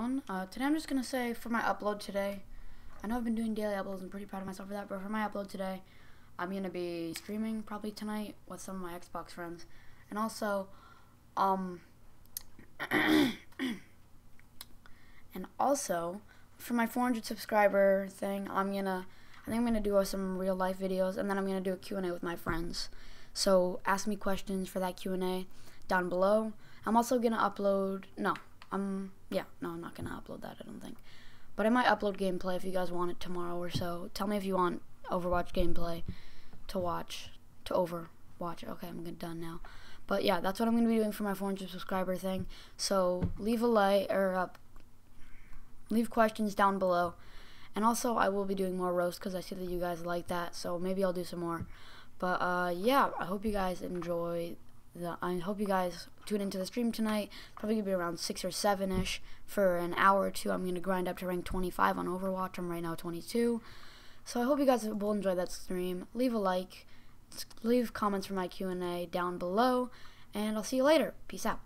Uh, today I'm just gonna say for my upload today. I know I've been doing daily uploads. I'm pretty proud of myself for that. But for my upload today, I'm gonna be streaming probably tonight with some of my Xbox friends, and also, um, and also for my 400 subscriber thing, I'm gonna. I think I'm gonna do some real life videos, and then I'm gonna do a Q&A with my friends. So ask me questions for that Q&A down below. I'm also gonna upload. No, I'm yeah. No, I'm not gonna upload that. I don't think. But I might upload gameplay if you guys want it tomorrow or so. Tell me if you want Overwatch gameplay to watch to overwatch. Okay, I'm done now. But yeah, that's what I'm gonna be doing for my 400 subscriber thing. So leave a like or up, leave questions down below. And also, I will be doing more roast because I see that you guys like that. So maybe I'll do some more. But uh, yeah, I hope you guys enjoy the, I hope you guys tune into the stream tonight. Probably gonna be around six or seven ish for an hour or two. I'm gonna grind up to rank 25 on Overwatch. I'm right now 22. So I hope you guys will enjoy that stream. Leave a like, leave comments for my Q&A down below, and I'll see you later. Peace out.